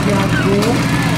vereador